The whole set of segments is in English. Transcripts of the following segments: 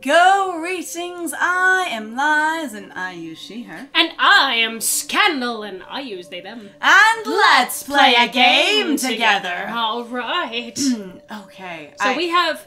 Go greetings, I am Lies and I use she, her. And I am Scandal, and I use they them. And let's play a game together. All right. Okay. So I- we have.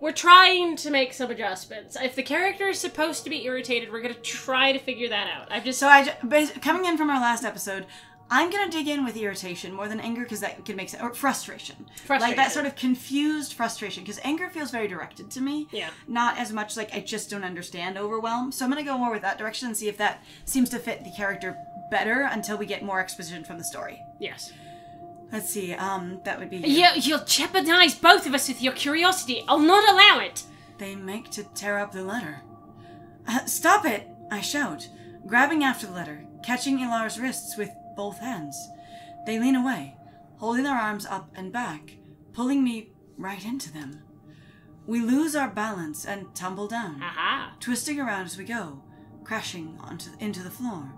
We're trying to make some adjustments. If the character is supposed to be irritated, we're gonna try to figure that out. I've just So I coming in from our last episode, I'm gonna dig in with irritation more than anger because that can make sense, or frustration. Like that sort of confused frustration because anger feels very directed to me. Yeah. Not as much like I just don't understand overwhelm. So I'm gonna go more with that direction and see if that seems to fit the character better until we get more exposition from the story. yes. Let's see. Um, that would be. You, you'll jeopardize both of us with your curiosity. I'll not allow it. They make to tear up the letter. Uh, stop it! I shout, grabbing after the letter, catching Ilar's wrists with both hands. They lean away, holding their arms up and back, pulling me right into them. We lose our balance and tumble down, Aha. twisting around as we go, crashing onto into the floor.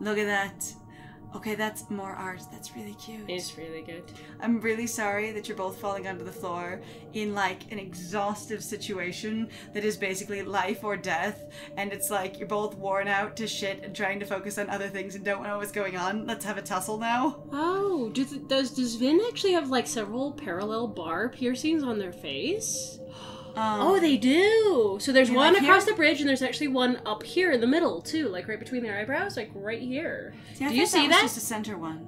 Look at that. Okay, that's more art. That's really cute. It's really good. I'm really sorry that you're both falling onto the floor in like an exhaustive situation that is basically life or death, and it's like you're both worn out to shit and trying to focus on other things and don't know what's going on. Let's have a tussle now. Oh, does does does Vyn actually have like several parallel bar piercings on their face? Um, Oh, they do. So there's one like across here? the bridge, and there's actually one up here in the middle too, like right between their eyebrows, like right here. see, do you thought see that? Just a center one,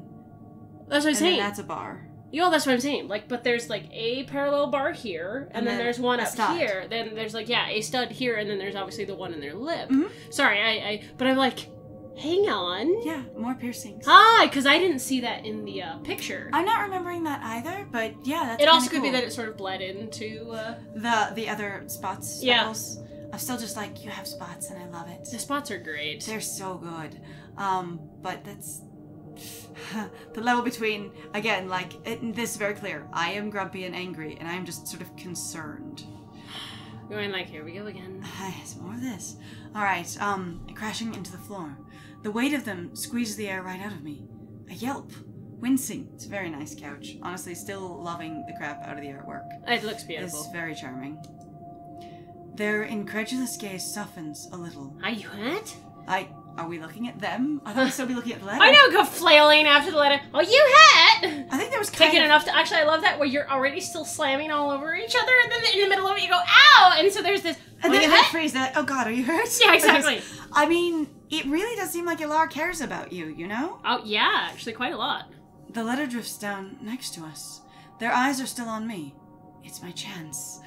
That's what I'm and saying. that's a bar. Yo, that's what I'm saying. Like, but there's like a parallel bar here, and, And then, then there's one up stud. here. Then there's like yeah, a stud here, and then there's obviously the one in their lip. Mhm. Sorry, I, I, but I'm like, hang on. Yeah, more piercings. Ah, because I didn't see that in the uh, picture. I'm not remembering that either, but yeah, that's it also kinda could be that it sort of bled into uh, the the other spots. Yeah. I'm still just like you have spots, and I love it. the spots are great. They're so good. Um, but that's the level between again, like it, this is very clear. I am grumpy and angry, and I am just sort of concerned. Going like, here we go again. It's more of this. All right. Um, crashing into the floor. The weight of them squeezes the air right out of me. I yelp, wincing. It's a very nice couch. Honestly, still loving the crap out of the artwork. It looks beautiful. It's very charming. Their incredulous gaze softens a little. Are you hurt? I are we looking at them? I thought we'd still be looking at the letter. I know, go flailing after the letter. Oh, you hurt! I think there was kind Taking of enough to actually, I love that where you're already still slamming all over each other, and then in the middle of it you go, ow! And so there's this. And "Oh, then you they hurt?" freeze that. Oh God, are you hurt? Yeah, exactly. I mean, it really does seem like Ilar cares about you. You know. Oh, yeah, actually, quite a lot. The letter drifts down next to us. Their eyes are still on me. It's my chance.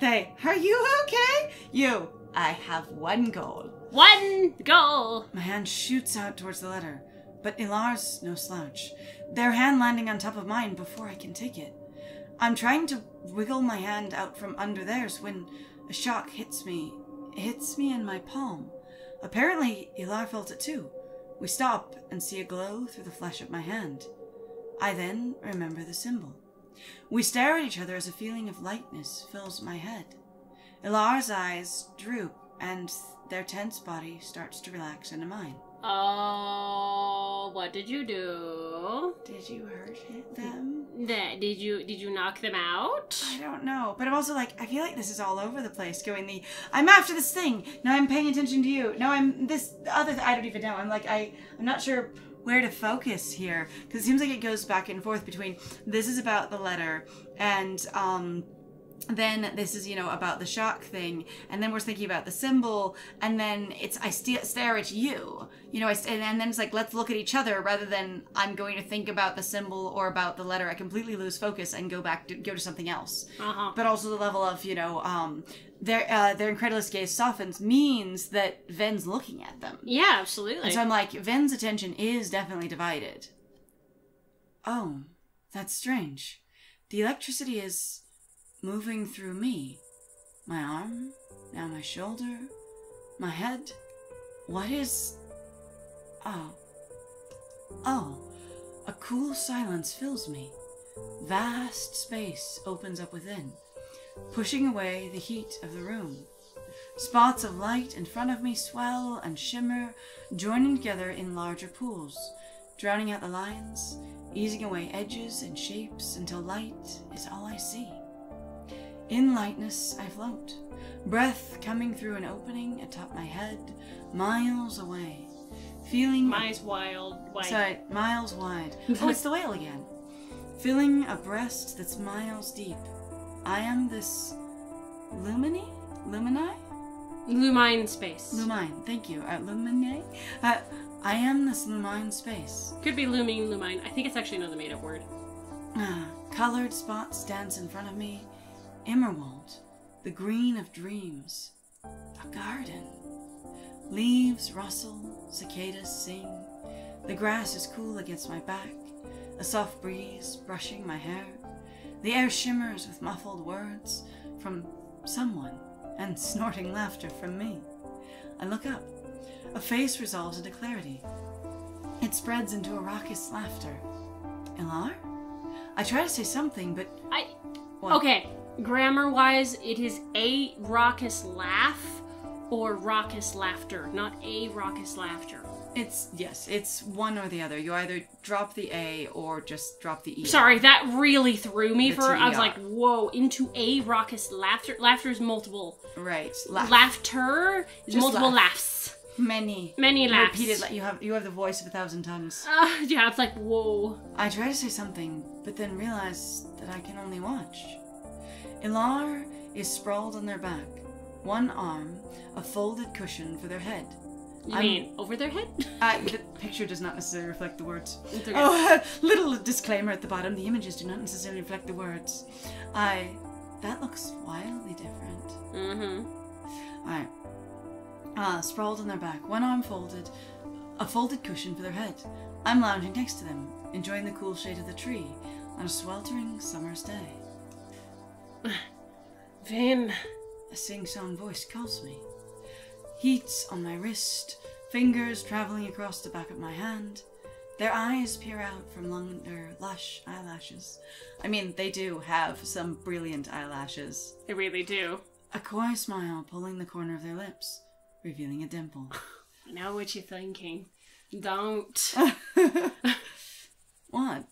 they. Are you okay? You. I have one goal. One goal. My hand shoots out towards the letter, but Ilar's no slouch. Their hand landing on top of mine before I can take it. I'm trying to wiggle my hand out from under theirs when a shock hits me. It hits me in my palm. Apparently, Ilar felt it too. We stop and see a glow through the flesh of my hand. I then remember the symbol. We stare at each other as a feeling of lightness fills my head. Ilar's eyes droop and their tense body starts to relax into mine. Oh, what did you do? Did you hurt them? That did you did you knock them out? I don't know, but I'm also like, I feel like this is all over the place. Going the, I'm after this thing. Now I'm paying attention to you. Now I'm this other. Th- I don't even know. I'm like, I, I'm not sure where to focus here because it seems like it goes back and forth between this is about the letter and um then this is you know about the shock thing and then we're thinking about the symbol and then it's i st- stare at you you know I and then it's like let's look at each other rather than i'm going to think about the symbol or about the letter i completely lose focus and go back to go to something else Uh-huh. but also the level of you know um their uh, their incredulous gaze softens means that Vyn's looking at them Yeah, absolutely. and so i'm like Vyn's attention is definitely divided oh that's strange the electricity is moving through me. My arm, now my shoulder, my head. What is. Oh. Oh. A cool silence fills me. Vast space opens up within, pushing away the heat of the room. Spots of light in front of me swell and shimmer, joining together in larger pools, drowning out the lines, easing away edges and shapes until light is all I see. In lightness, I float, breath coming through an opening atop my head, miles away. Feeling Miles wild. Wide. Sorry, miles wide. Oh, it's the whale again. Filling a breast that's miles deep. I am this lumini? Lumini? Lumine space. Lumine, thank you. Uh, lumine? Uh, I am this lumine space. Could be lumine, lumine. I think it's actually another made up word. Ah, colored spots dance in front of me. Emerald, the green of dreams. A garden. Leaves rustle, cicadas sing. The grass is cool against my back, a soft breeze brushing my hair. The air shimmers with muffled words from someone and snorting laughter from me. I look up. A face resolves into clarity. It spreads into a raucous laughter. Ilar? I try to say something, but I. What? Okay, grammar wise, it is a raucous laugh or raucous laughter, not a raucous laughter. it's yes, it's one or the other. You either drop the A or just drop the E. Sorry, that really threw me The for. I was like, whoa, into a raucous laughter. Laughter is multiple. Right. Laugh. Laughter is Just multiple laugh. laughs. Many. Many laughs. Repeated. Like you have you have the voice of a thousand tongues. Uh, yeah, it's like, whoa. I try to say something, but then realize that I can only watch. Ilar is sprawled on their back, one arm, a folded cushion for their head. You I'm- mean over their head? Uh, the picture does not necessarily reflect the words. Okay. Oh, little disclaimer at the bottom: the images do not necessarily reflect the words. I. That looks wildly different. Mm-hmm. Alright. Ah, sprawled on their back, one arm folded, a folded cushion for their head. I'm lounging next to them, enjoying the cool shade of the tree on a sweltering summer's day. Vyn. A sing song voice calls me. Heat on my wrist, fingers traveling across the back of my hand. Their eyes peer out from under lush eyelashes. I mean, they do have some brilliant eyelashes. They really do. A coy smile pulling the corner of their lips, revealing a dimple. I know what you're thinking. Don't. what?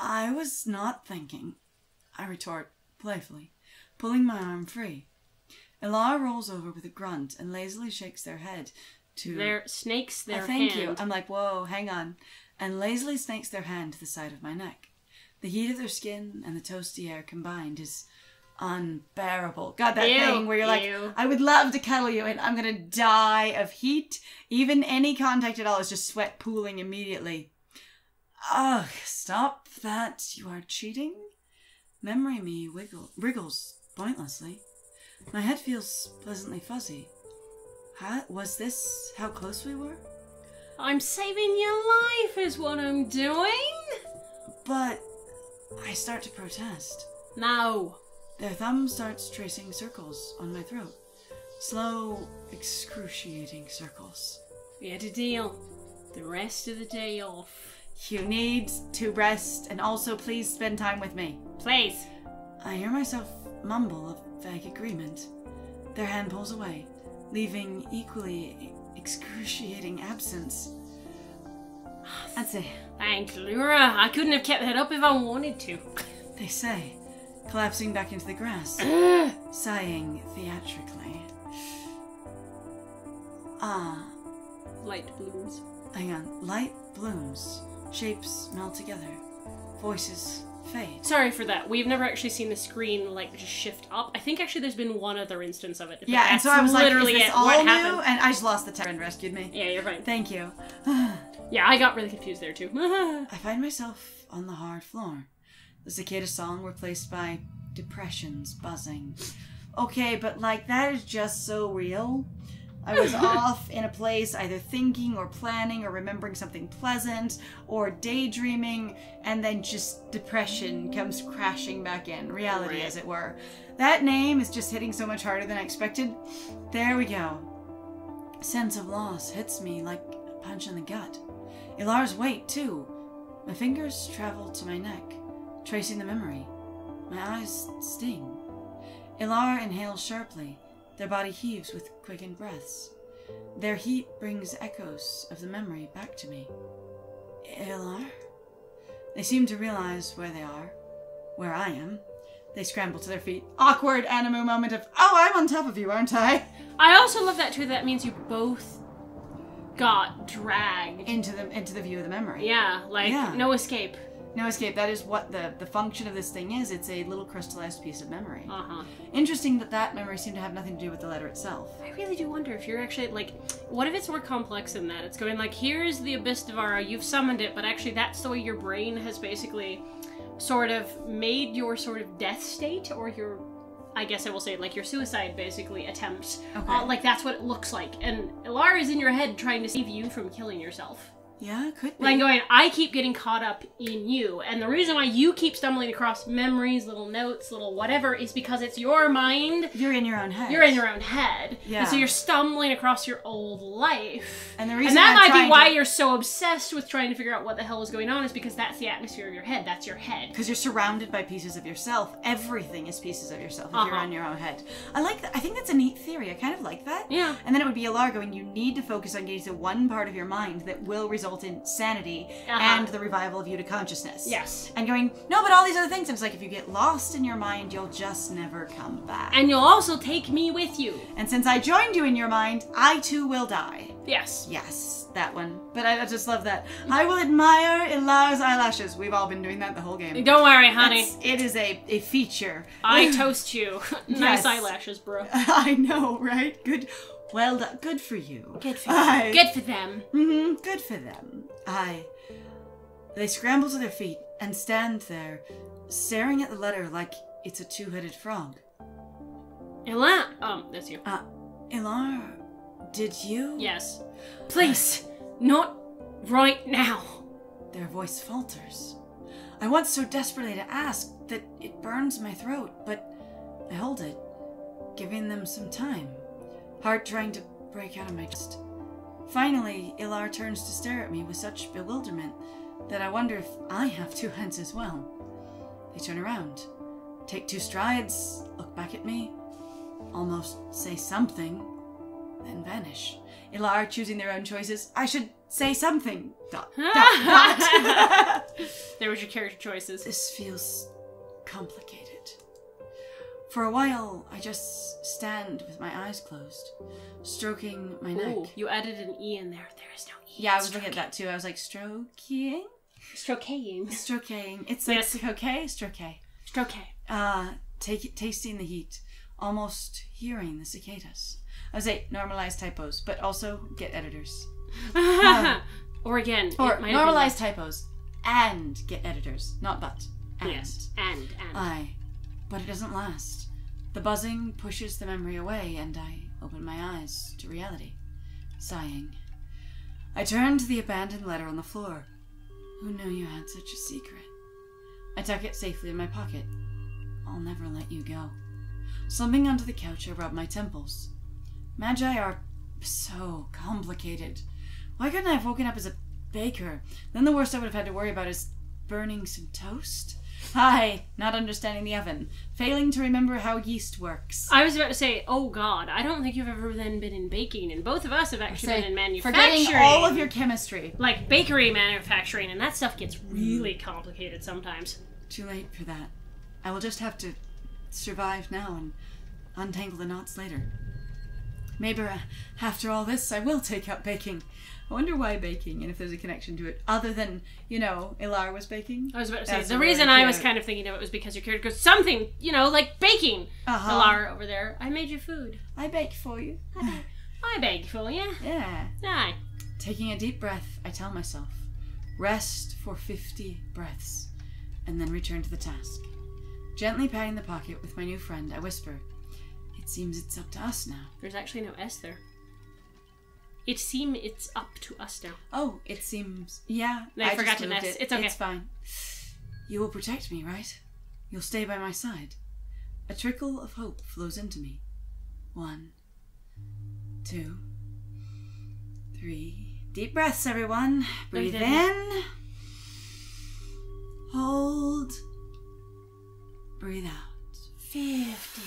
I was not thinking, I retort playfully, pulling my arm free. Ilar rolls over with a grunt and lazily shakes their head to Their snakes, their thank hand. you. I'm like, whoa, hang on. And lazily snakes their hand to the side of my neck. The heat of their skin and the toasty air combined is unbearable. God, that Ew, thing where you're like, ew. I would love to cuddle you and I'm gonna die of heat. Even any contact at all is just sweat pooling immediately. Ugh, stop that. You are cheating? Memory me wiggle, wriggles pointlessly. My head feels pleasantly fuzzy. How, was this how close we were? I'm saving your life, is what I'm doing. But I start to protest. No. Their thumb starts tracing circles on my throat. Slow, excruciating circles. We had a deal. The rest of the day off. You need to rest and also please spend time with me. Please. I hear myself mumble a vague agreement. Their hand pulls away, leaving equally excruciating absence. That's it, Thanks, Laura. I couldn't have kept that up if I wanted to. they say, collapsing back into the grass, sighing theatrically. Ah, Light blooms. hang on. Light blooms, shapes meld together, voices fade. Sorry for that. We've never actually seen the screen like just shift up. I think actually there's been one other instance of it. Yeah, and so I was like, literally is this all what new? happened? And I just lost the text and rescued me. Yeah, you're fine. Thank you. Yeah, I got really confused there too. I find myself on the hard floor. The cicada song replaced by depressions buzzing. Okay, but like that is just so real. I was off in a place either thinking or planning or remembering something pleasant or daydreaming, and then just depression comes crashing back in, reality Right. as it were. That name is just hitting so much harder than I expected. There we go. Sense of loss hits me like a punch in the gut. Ilar's weight, too. My fingers travel to my neck, tracing the memory. My eyes sting. Ilar inhales sharply. Their body heaves with quickened breaths. Their heat brings echoes of the memory back to me. Ilar? They seem to realize where they are, where I am. They scramble to their feet. Awkward Animu moment of, oh, I'm on top of you, aren't I? I also love that too. That means you both got dragged. Into the into the view of the memory. Yeah, like Yeah. no escape. No escape. That is what the the function of this thing is. It's a little crystallized piece of memory. Uh huh. Interesting that that memory seemed to have nothing to do with the letter itself. I really do wonder if you're actually like, what if it's more complex than that? It's going like, here's the Abyss Devara, you've summoned it, but actually that's the way your brain has basically sort of made your sort of death state or your. I guess I will say, like your suicide, basically attempt. Okay. Uh, like that's what it looks like, and Ilar is in your head trying to save you from killing yourself. Yeah, could be. Like going, I keep getting caught up in you, and the reason why you keep stumbling across memories, little notes, little whatever, is because it's your mind. You're in your own head. You're in your own head, Yeah. and so you're stumbling across your old life. And the reason And that I'm might be why to- you're so obsessed with trying to figure out what the hell is going on, is because that's the atmosphere of your head. That's your head. because you're surrounded by pieces of yourself. Everything is pieces of yourself if you're Uh-huh. on your own head. I like that. I think that's a neat theory. I kind of like that. Yeah. And then it would be a Largo, and you need to focus on getting to one part of your mind that will result in sanity Uh-huh. and the revival of you to consciousness. Yes. And going, no, but all these other things. And it's like if you get lost in your mind, you'll just never come back. And you'll also take me with you. and since I joined you in your mind, I too will die. Yes. Yes, that one. But I, I just love that. I will admire Ilar's eyelashes. We've all been doing that the whole game. Don't worry, honey. That's- it is a, a feature. I toast you. nice Yes. eyelashes, bro. I know, right? Good. Well done. Good for you. Good for I, Good for them. hmm good for them. I. They scramble to their feet and stand there, staring at the letter like it's a two-headed frog. Elan. Um, that's you. Uh, Ilar, did you? Yes. Please, not right now. Their voice falters. I want so desperately to ask that it burns my throat, but I hold it, giving them some time. Heart trying to break out of my chest. Finally, Ilar turns to stare at me with such bewilderment that I wonder if I have two hands as well. They turn around, take two strides, look back at me, almost say something, then vanish. Ilar choosing their own choices. I should say something. Dot, dot, dot. There was your character choices. This feels complicated. For a while, I just stand with my eyes closed, stroking my neck. Ooh, you added an E in there. There is no E. Yeah, I was looking at that too. I was like, stroking? Stroking. Stroking. It's Yes. like, okay, stroke. Stroke. Uh, take tasting the heat, almost hearing the cicadas. I would say normalize typos, but also get editors. or again, Or it might have normalize typos and get editors, not but. And. Yes. And and. Aye, but it doesn't last. The buzzing pushes the memory away, and I open my eyes to reality, sighing. I turn to the abandoned letter on the floor. Who knew you had such a secret? I tuck it safely in my pocket. I'll never let you go. Slumping onto the couch, I rub my temples. Magi are so complicated. Why couldn't I have woken up as a baker? Then the worst I would have had to worry about is burning some toast? Hi, not understanding the oven, failing to remember how yeast works. I was about to say, oh god, I don't think you've ever then been in baking, and both of us have actually Say, been in manufacturing. Forgetting all of your chemistry. like bakery manufacturing, and that stuff gets really complicated sometimes. Too late for that. I will just have to survive now and untangle the knots later. Maybe uh, after all this, I will take up baking. I wonder why baking and if there's a connection to it, other than, you know, Ilar was baking. I was about to say That's the reason I was kind of thinking of it was because your character goes something, you know, like baking. Uh-huh. Alara over there, I made you food. I bake for you. I beg for you. yeah. Aye. Taking a deep breath, I tell myself, rest for 50 breaths, and then return to the task. Gently patting the pocket with my new friend, I whisper, It seems it's up to us now. There's actually no S there. It seem it's up to us now. Oh, it seems. Yeah. I just forgot to nest. it. It's okay. It's fine. You will protect me, right? You'll stay by my side. A trickle of hope flows into me. One, two, three. Deep breaths, everyone. Breathe Breathe in. in. Hold. Breathe out. Fifty.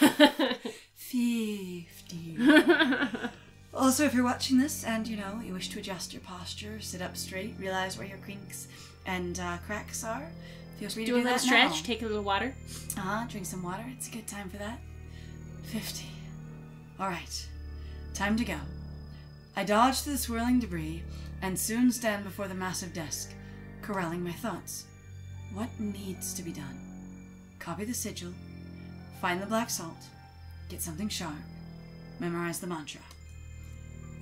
Fifty. Also, if you're watching this and you know you wish to adjust your posture, sit up straight, realize where your crinks and uh, cracks are, Feel free to Do a little that stretch, now. take a little water. Uh huh. Drink some water. It's a good time for that. 50. All right. Time to go. I dodge through the swirling debris and soon stand before the massive desk, corralling my thoughts. What needs to be done? Copy the sigil, find the black salt, get something sharp, memorize the mantra.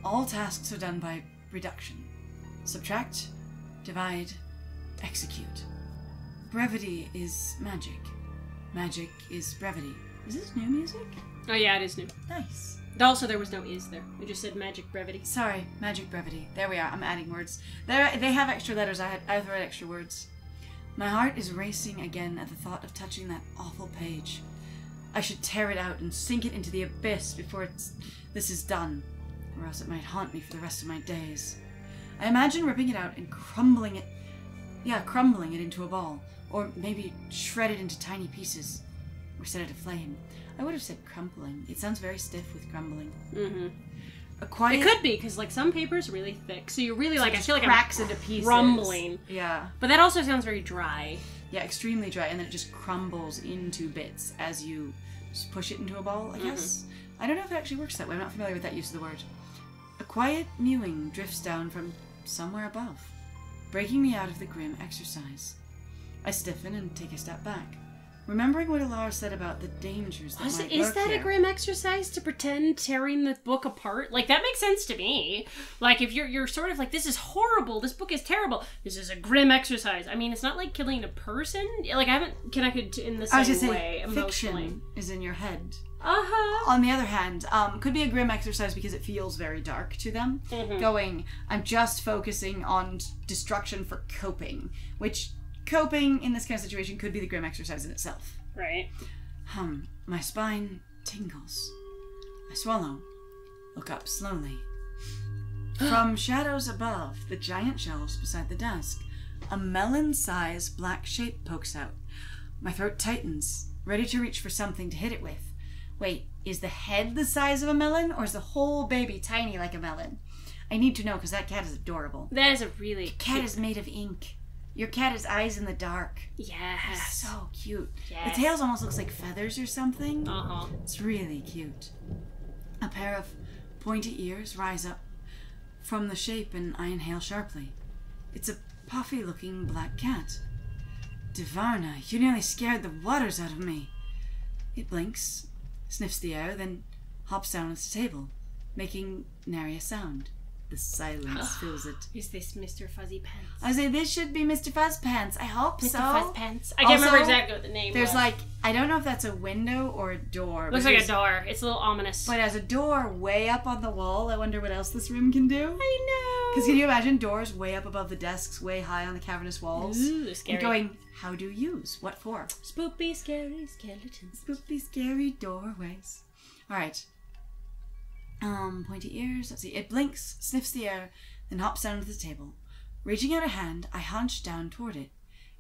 All tasks are done by reduction. Subtract, divide, execute. Brevity is magic. Magic is brevity. Is this new music? Oh yeah, it is new. Nice. Also, there was no is there. It just said magic brevity. Sorry, magic brevity. There we are. I'm adding words. There, they have extra letters. I had, I have read extra words. My heart is racing again at the thought of touching that awful page. I should tear it out and sink it into the abyss before it's, this is done, or else it might haunt me for the rest of my days. I imagine ripping it out and crumbling it, yeah, crumbling it into a ball, or maybe shred it into tiny pieces, or set it aflame. I would have said crumpling. It sounds very stiff with crumbling. Mm-hmm. A quiet. It could be because like some paper's really thick, so you're really like I feel like cracks I'm into pieces. crumbling. Yeah, But that also sounds very dry. yeah, extremely dry, and then it just crumbles into bits as you push it into a ball. I guess I don't know if it actually works that way. I'm not familiar with that use of the word. A quiet mewing drifts down from somewhere above, breaking me out of the grim exercise. I stiffen and take a step back, remembering what Ilar said about the dangers that Is, might is that a grim exercise to pretend tearing the book apart? Like that makes sense to me. Like if you're you're sort of like this is horrible, this book is terrible. This is a grim exercise. I mean, it's not like killing a person. Like I haven't connected to in the I was same gonna way say, emotionally. fiction is in your head. Uh huh. On the other hand, um, could be a grim exercise because it feels very dark to them. Mm-hmm. Going, I'm just focusing on destruction for coping, which coping in this kind of situation could be the grim exercise in itself. Right. Hum, my spine tingles. I swallow, look up slowly. From shadows above the giant shelves beside the desk, a melon sized black shape pokes out. My throat tightens, ready to reach for something to hit it with. Wait, is the head the size of a melon, or is the whole baby tiny like a melon? I need to know because that cat is adorable. That is a really Cat cute- is made of ink. Your cat has eyes in the dark. yes. So cute. Yes. The tails almost looks like feathers or something. Uh huh. It's really cute. A pair of pointy ears rise up from the shape and I inhale sharply. It's a puffy looking black cat. Divarna, you nearly scared the waters out of me. It blinks, sniffs the air, then hops down at the table, making nary a sound. The silence fills it. Is this Mr. Fuzzy Pants? I say this should be Mr. Fuzz Pants. I hope Mr. so. Fuzz Pants. I can't remember exactly what the name There's was. like I don't know if that's a window or a door. Looks like a door. It's a little ominous. But as a door way up on the wall, I wonder what else this room can do. I know. Because can you imagine doors way up above the desks, way high on the cavernous walls? Ooh, scary. And going, how do you use? What for? Spoopy, scary skeletons. Spooky, scary doorways. Alright. Um, pointy ears. Let's see. It blinks, sniffs the air, then hops down to the table. Reaching out a hand, I hunch down toward it.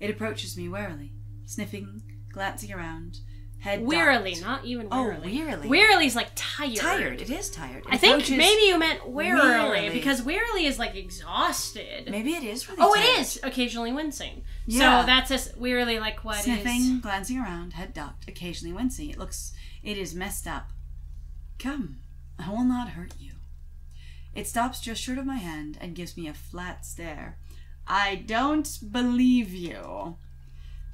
It approaches me warily, sniffing, glancing around, head Wearily, docked. not even Oh, wearily. wearily. Wearily's like tired. Tired. It is tired. It I think maybe you meant wearily, Wearily. because wearily is like exhausted. Maybe it is really oh, tired. it is occasionally wincing. Yeah. So that's just wearily like what is. Sniffing, glancing around, head ducked, occasionally wincing. It looks, it is messed up. Come, I will not hurt you. It stops just short of my hand and gives me a flat stare. I don't believe you.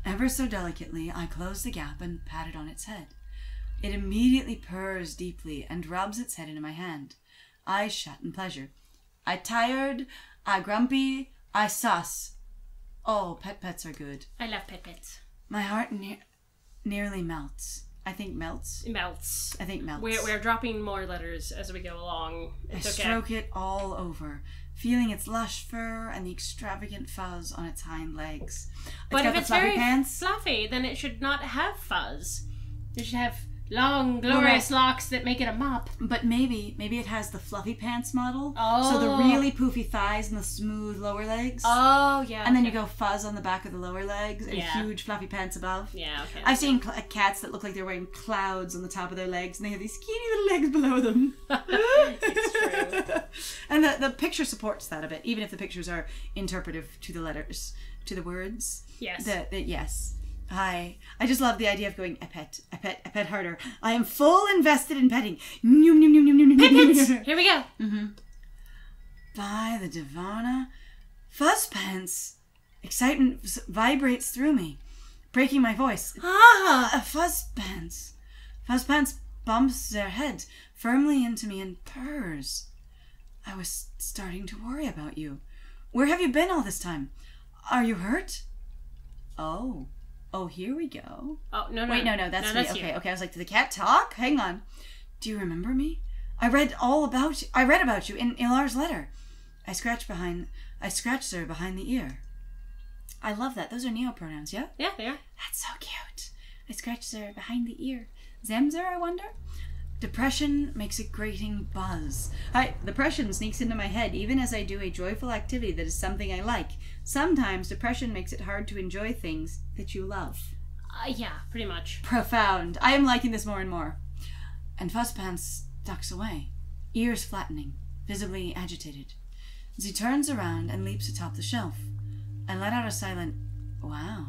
Ever so delicately, I close the gap and pat it on its head. It immediately purrs deeply and rubs its head into my hand. Eyes shut in pleasure. I tired, I grumpy, I sus. Oh, pet pets are good. I love pet pets. My heart ne- nearly melts. I think melts. Melts. I think melts. We're, we're dropping more letters as we go along. I okay. stroke it all over, feeling its lush fur and the extravagant fuzz on its hind legs. But got if it's very pants. fluffy, then it should not have fuzz. It should have long, glorious locks that make it a mop. But maybe, maybe it has the fluffy pants model. Oh. So the Oh. really poofy thighs and the smooth lower legs. Oh, yeah. and then okay. you go fuzz on the back of the lower legs and Yeah. huge fluffy pants above. Yeah, okay. I've seen cl- uh, cats that look like they're wearing clouds on the top of their legs, and they have these skinny little legs below them. It's true. and the, the picture picture supports that a bit, even if the pictures are interpretive to the letters, to the words. Yes. The, the, yes. I I just love the idea of going a pet, a pet, a pet harder. I am full invested in petting. Pippins! Here we go. By the Divana, Fuzzpants. Excitement vibrates through me, breaking my voice. Ah! Uh, Fuzzpants. Fuzzpants bumps their head firmly into me and purrs. I was starting to worry about you. Where have you been all this time? Are you hurt? Oh. Oh, here we go. Oh, no, no. Wait, no, no, that's me. you. okay, okay. I was like, did the cat talk? Hang on. Do you remember me? I read all about you. I read about you in Ilar's letter. I scratched behind. I scratched her behind the ear. I love that. Those are neo pronouns, yeah? Yeah, they are. That's so cute. I scratched her behind the ear. Zemzer, I wonder? Depression makes a grating buzz. I, depression sneaks into my head even as I do a joyful activity that is something I like. Sometimes depression makes it hard to enjoy things that you love. Uh, yeah, pretty much. Profound. I am liking this more and more. And Fuzzpants ducks away, ears flattening, visibly agitated. As he turns around and leaps atop the shelf, I let out a silent, wow.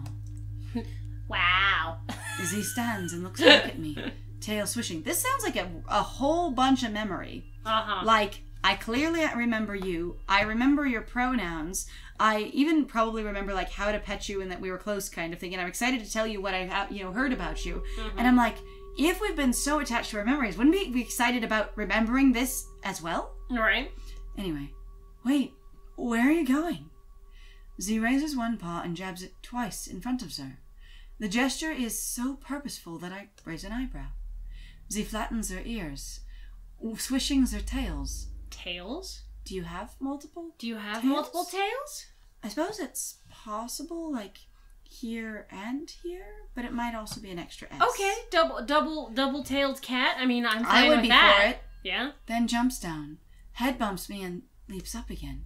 Wow. as he stands and looks back at me, tail swishing. This sounds like a, a whole bunch of memory. Uh huh. Like, I clearly remember you. I remember your pronouns. I even probably remember like how to pet you and that we were close, kind of thing. And I'm excited to tell you what I ha- you know heard about you. And mm-hmm. I'm like, if we've been so attached to our memories, wouldn't we be excited about remembering this as well? Right. Anyway, wait, where are you going? Z raises one paw and jabs it twice in front of Zer. The gesture is so purposeful that I raise an eyebrow. Z flattens her ears, swishing their tails. Tails? Do you have multiple? Do you have Tails? multiple tails? I suppose it's possible, like here and here, but it might also be an extra S. Okay, double, double, double-tailed cat. I mean, I'm fine I would with be that. for it. Yeah. Then jumps down, head bumps me, and leaps up again.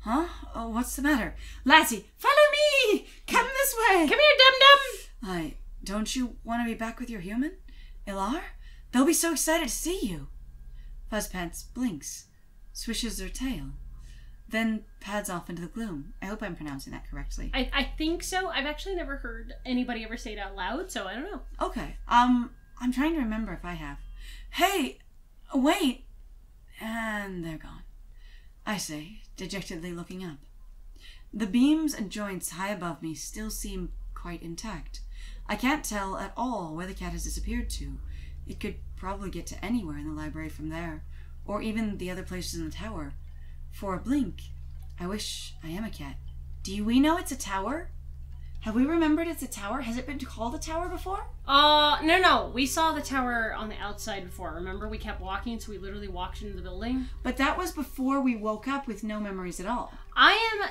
Huh? Oh, what's the matter? Lassie, follow me! Come this way! Come here, dum dum. I don't you want to be back with your human? Ilar? They'll be so excited to see you. Fuzzpants blinks, swishes her tail, then pads off into the gloom. I hope I'm pronouncing that correctly. I, I think so. I've actually never heard anybody ever say it out loud, so I don't know. Okay. Um, I'm trying to remember if I have. Hey, wait. And they're gone. I say, dejectedly looking up. The beams and joints high above me still seem quite intact. I can't tell at all where the cat has disappeared to. It could probably get to anywhere in the library from there, or even the other places in the tower. For a blink, I wish I am a cat. Do we know it's a tower? Have we remembered it's a tower? Has it been called a tower before? Uh, no, no. We saw the tower on the outside before. Remember, we kept walking, so we literally walked into the building. But that was before we woke up with no memories at all. I am,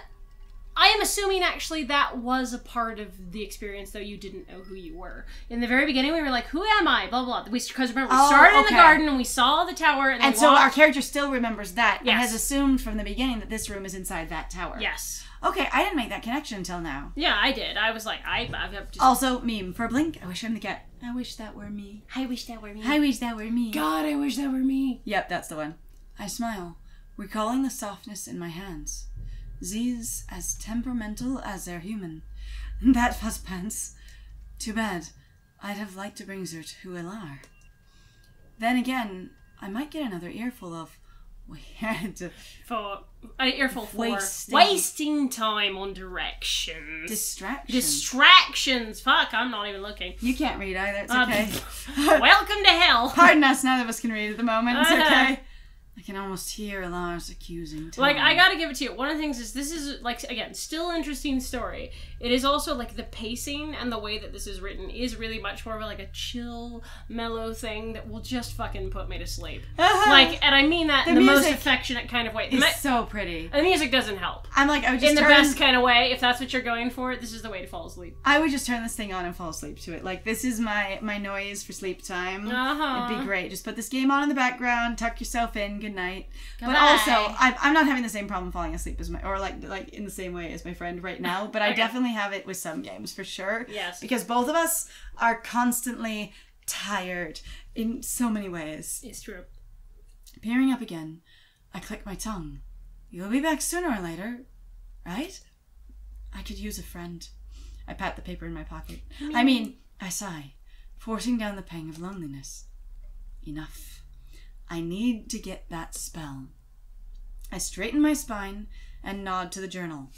I am assuming actually that was a part of the experience, though you didn't know who you were. In the very beginning, we were like, "Who am I?" Blah blah. blah. We because remember we Oh, started in the garden and we saw the tower, and, And so our character still remembers that and has assumed from the beginning that this room is inside that tower. yes, Okay, I didn't make that connection until now. yeah, I did. I was like, I, I've just. Also, meme for a blink. I wish I'm the cat. I wish that were me. I wish that were me. I wish that were me. God, I wish that were me. Yep, that's the one. I smile, recalling the softness in my hands. Z's as temperamental as they're human. That fuzzpants. Too bad. I'd have liked to bring her to Ilar. Then again, I might get another earful of weird For an earful for Wasting. wasting time on directions. Distractions. Distractions. Fuck, I'm not even looking. you can't read either. It's Um, okay. Welcome to hell. Pardon us. None of us can read at the moment. It's Uh-huh. okay. I can almost hear Ilar's accusing tone. Like I gotta give it to you. One of the things is this is like again still interesting story. It is also like the pacing and the way that this is written is really much more of like a chill, mellow thing that will just fucking put me to sleep. Like, and I mean that in The the most affectionate kind of way. The, it's mu- so pretty. the music doesn't help. I'm like, I would just In the turn, best kind of way, if that's what you're going for, this is the way to fall asleep. I would just turn this thing on and fall asleep to it. Like this is my my noise for sleep time. Uh-huh. It'd be great. Just put this game on in the background, tuck yourself in. Good night. But also, I'm, I'm not having the same problem falling asleep as my, or like like in the same way as my friend right now. But I definitely have it with some games for sure. Yes. Because both of us are constantly tired in so many ways. It's true. Peering up again, I click my tongue. You'll be back sooner or later, right? I could use a friend. I pat the paper in my pocket. I mean, I sigh, forcing down the pang of loneliness. Enough. I need to get that spell. I straighten my spine and nod to the journal.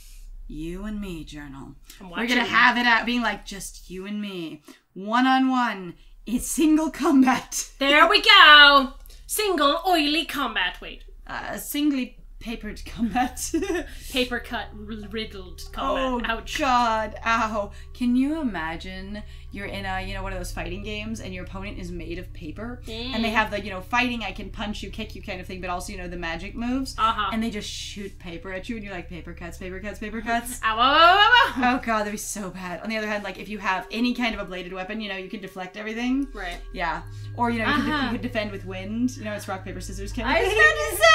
You and me, journal. We're gonna have it out being like just you and me. One on one. It's single combat. There we go. Single oily combat. Wait, Uh, singly papered combat. paper cut riddled oh combat. Ouch. god, ow. Can you imagine you're in a, you know, one of those fighting games and your opponent is made of paper and they Mm. have the, you know, fighting I can punch you, kick you kind of thing, but also, you know, the magic moves. Uh-huh. And they just shoot paper at you and you're like paper cuts, paper cuts, paper cuts. Ow, ow, ow, ow, ow. Oh god, that'd be so bad. On the other hand, like if you have any kind of a bladed weapon, you know, you can deflect everything. Right. Yeah. Or you know, you, could, Uh-huh. you could defend with wind. You know, it's rock paper scissors kind of I was about to say,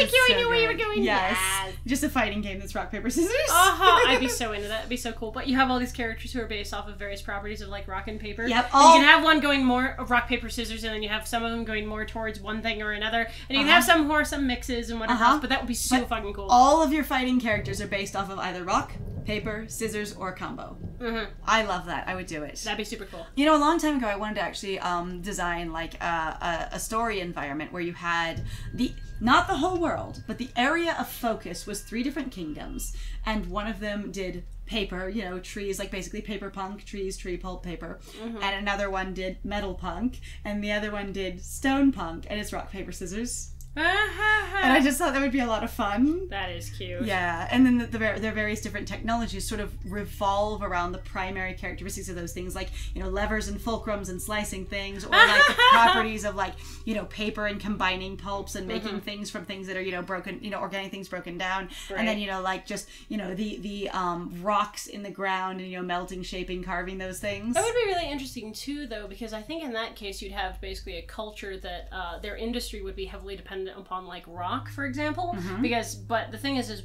Thank you. I so knew where you were going. Yes. Yes. Just a fighting game that's rock paper scissors. Uh-huh. I'd be so into that. It'd be so cool. But you have all these characters who are based off of various properties of like rock and paper. Yep, And you can have one going more of rock, paper, scissors, and then you have some of them going more towards one thing or another. And you can Uh-huh. have some who are some mixes and whatever Uh-huh. else. But that would be so But fucking cool. All of your fighting characters are based off of either rock, paper, scissors, or combo. hmm I love that. I would do it. That'd be super cool. You know, a long time ago, I wanted to actually um, design like a, a, a story environment where you had the not the whole world, but the area of focus was three different kingdoms, and one of them did paper, you know, trees like basically paper punk, trees, tree pulp, paper, and another one did metal punk, and the other one did stone punk, and it's rock paper scissors. And I just thought that would be a lot of fun. that is cute. Yeah, and then the, the their various different technologies sort of revolve around the primary characteristics of those things, like you know levers and fulcrums and slicing things, or like the properties of like you know paper and combining pulps and making things from things that are you know broken, you know organic things broken down, and then you know like just you know the the um, rocks in the ground and you know melting, shaping, carving those things. That would be really interesting too, though, because I think in that case you'd have basically a culture that uh, their industry would be heavily dependent upon, like rock, for example. Mm-hmm. Because, but the thing is, is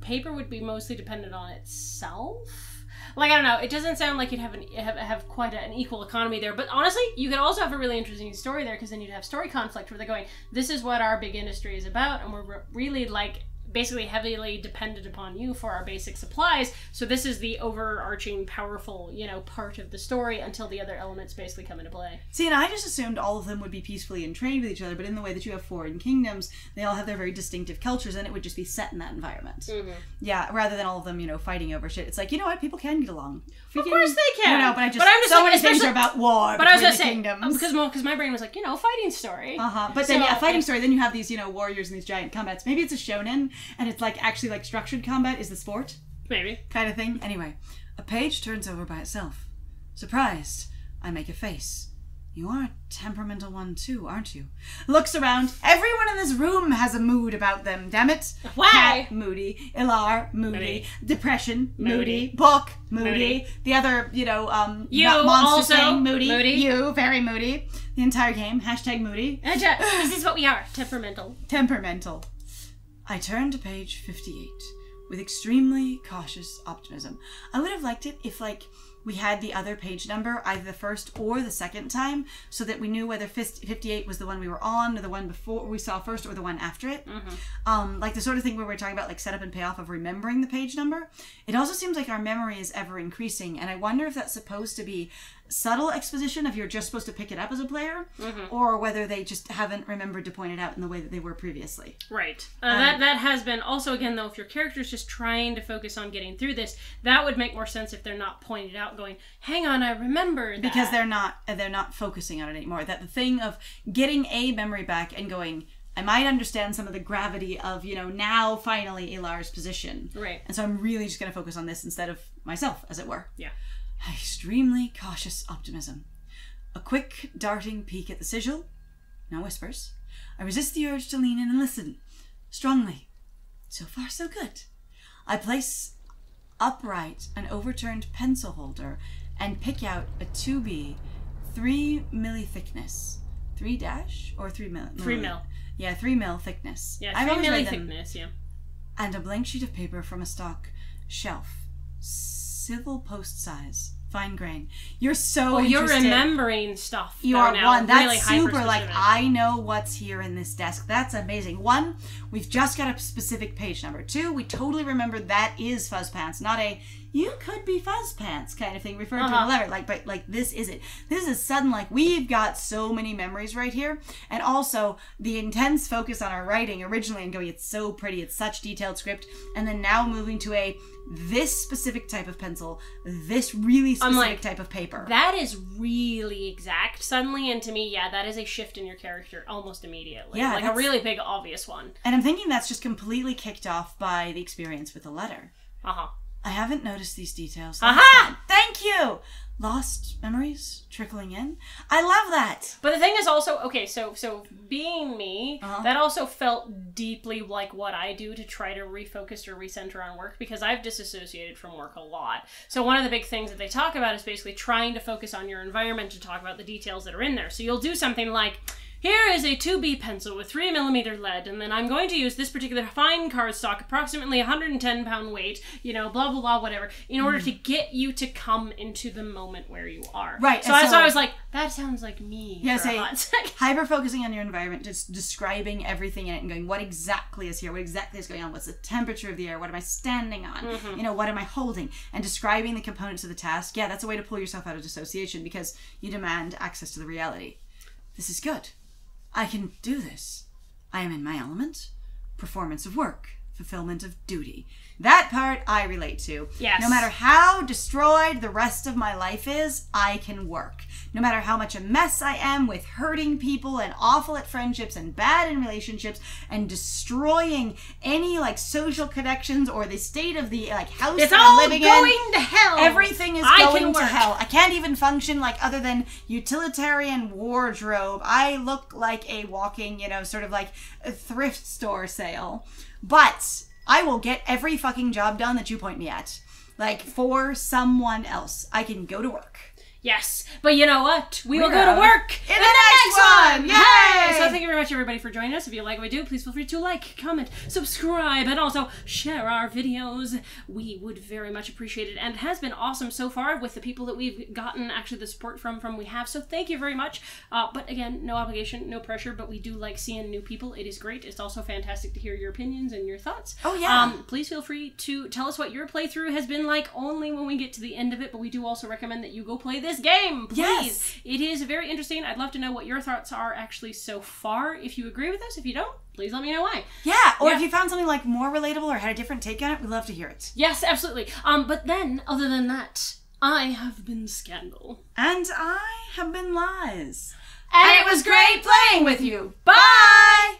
paper would be mostly dependent on itself. Like I don't know, it doesn't sound like you'd have an have, have quite an equal economy there. But honestly, you could also have a really interesting story there because then you'd have story conflict where they're going, "This is what our big industry is about, and we're re- really like." Basically heavily dependent upon you for our basic supplies so this is the overarching powerful you know part of the story until the other elements basically come into play See, and I just assumed all of them would be peacefully and trained with each other, but in the way that you have foreign kingdoms, they all have their very distinctive cultures, and it would just be set in that environment. Mm-hmm. Yeah, rather than all of them, you know, fighting over shit. It's like, you know what, people can get along. of course they can I know, but I just, but i'm just so like, many things are about war but i was between gonna the say kingdoms. because well, because my brain was like you know a fighting story uh-huh. But then, So, yeah, fighting if- story. Then you have these, you know, warriors and these giant combats. Maybe it's a shonen, and it's like actually like structured combat is the sport. maybe kind of thing. Anyway, a page turns over by itself. Surprised, I make a face. You are a temperamental one too, aren't you? Looks around. Everyone in this room has a mood about them. Damn it! Why? Cat, moody. Ilar, moody. Moody. Depression, moody. Moody. Book, moody. Moody. The other, you know, um, You monster also thing, moody. moody. You, very moody. The entire game, hashtag moody. This is what we are temperamental Temperamental. I turned to page 58 with extremely cautious optimism. I would have liked it if, like, we had the other page number, either the first or the second time, so that we knew whether 58 was the one we were on, or the one before we saw first, or the one after it. Um, like the sort of thing where we're talking about, like, setup and payoff of remembering the page number. It also seems like our memory is ever increasing, and I wonder if that's supposed to be subtle exposition if you're just supposed to pick it up as a player, mm-hmm. or whether they just haven't remembered to point it out in the way that they were previously. Right. Uh, um, that that has been also again though if your character's just trying to focus on getting through this, that would make more sense if they're not pointed out going, "Hang on, I remember that." because they're not uh, they're not focusing on it anymore. That the thing of getting a memory back and going, I might understand some of the gravity of you know now finally Ilar's position, Right. and so I'm really just going to focus on this instead of myself, as it were. Yeah. Extremely cautious optimism. A quick darting peek at the sigil. No whispers. I resist the urge to lean in and listen. Strongly. So far, so good. I place upright an overturned pencil holder and pick out a 2B, 3 milli thickness. 3 dash or 3 mil? Three milli? mil. Yeah, 3 mil thickness. Yeah, I've three always milli read them thickness. Yeah. and a blank sheet of paper from a stock shelf, civil post size. fine grain. You're so Oh, you're remembering stuff. You are now one. That's really super. Like. I know what's here in this desk. That's amazing. One, we've just got a specific page number. Two, we totally remember that is fuzz pants, not a you could be fuzz pants kind of thing referred to in the Uh-huh. letter. Like, but like this is it. This is a sudden. Like we've got so many memories right here, and also the intense focus on our writing originally and going. It's so pretty. It's such detailed script, and then now moving to a this specific type of pencil, this really specific like, type of paper. That is really exact suddenly, and to me, yeah, that is a shift in your character almost immediately. Yeah, like a really big, obvious one. And I'm thinking that's just completely kicked off by the experience with the letter. Uh huh. I haven't noticed these details. Aha! time. Thank you! Lost memories trickling in. I love that. But the thing is also okay. So so being me, Uh-huh. that also felt deeply like what I do to try to refocus or recenter on work because I've disassociated from work a lot. So one of the big things that they talk about is basically trying to focus on your environment to talk about the details that are in there. So you'll do something like. Here is a 2B pencil with 3mm lead, and then I'm going to use this particular fine cardstock, approximately 110 pound weight, you know, blah, blah, blah, whatever, in order to get you to come into the moment where you are. Mm. Right, So, so so- I was like, that sounds like me. Yeah, say- Hyper focusing on your environment, just describing everything in it and going, what exactly is here? What exactly is going on? What's the temperature of the air? What am I standing on? Mm-hmm. You know, what am I holding? And describing the components of the task. Yeah, that's a way to pull yourself out of dissociation because you demand access to the reality. This is good. I can do this. I am in my element. Performance of work, fulfillment of duty. That part I relate to. Yes. No matter how destroyed the rest of my life is, I can work. No matter how much a mess I am with hurting people and awful at friendships and bad in relationships and destroying any like social connections or the state of the like house It's that all I'm living going in. to hell. Everything is I going to hell. I can't even function like other than utilitarian wardrobe. I look like a walking, you know, sort of like a thrift store sale. But I will get every fucking job done that you point me at. Like for someone else. I can go to work. Yes, but you know what? We will We're go to work In the next one! Yay! So thank you very much, everybody, for joining us. If you like what we do, please feel free to like, comment, subscribe, and also share our videos. We would very much appreciate it, and it has been awesome so far with the people that we've gotten actually the support from. From we have, so thank you very much. Uh, but again, no obligation, no pressure. But we do like seeing new people. It is great. It's also fantastic to hear your opinions and your thoughts. Oh, yeah. Um, please feel free to tell us what your playthrough has been like only when we get to the end of it but we do also recommend that you go play this game please Yes. it is very interesting i'd love to know what your thoughts are actually so far if you agree with us if you don't please let me know why Yeah, or Yeah. if you found something like more relatable or had a different take on it, we'd love to hear it. yes absolutely um but then other than that i have been scandal And I have been Lies. and, it was great playing with you. Bye!